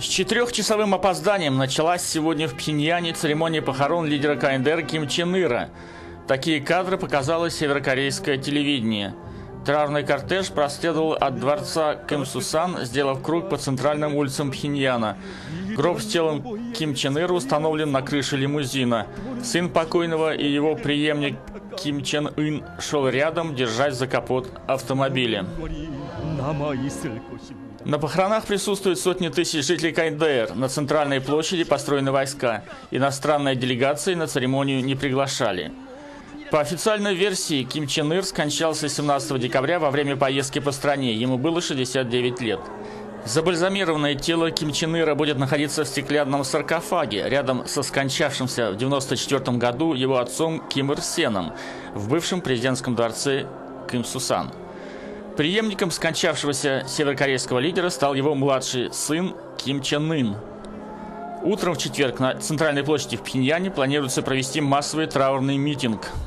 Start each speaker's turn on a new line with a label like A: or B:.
A: С четырехчасовым опозданием началась сегодня в Пхеньяне церемония похорон лидера КНДР Ким Чен Ира. Такие кадры показало северокорейское телевидение. Травный кортеж проследовал от дворца Ким Сусан, сделав круг по центральным улицам Пхеньяна. Гроб с телом Ким Чен Ира установлен на крыше лимузина. Сын покойного и его преемник Ким Чен Ын шел рядом, держась за капот автомобиля. На похоронах присутствуют сотни тысяч жителей КНДР. На центральной площади построены войска. Иностранные делегации на церемонию не приглашали. По официальной версии, Ким Чен Ир скончался 17 декабря во время поездки по стране. Ему было 69 лет. Забальзамированное тело Ким Чен Ира будет находиться в стеклянном саркофаге рядом со скончавшимся в 1994 году его отцом Ким Ир Сеном в бывшем президентском дворце Ким Сусан. Преемником скончавшегося северокорейского лидера стал его младший сын Ким Чен Ын. Утром в четверг на центральной площади в Пхеньяне планируется провести массовый траурный митинг –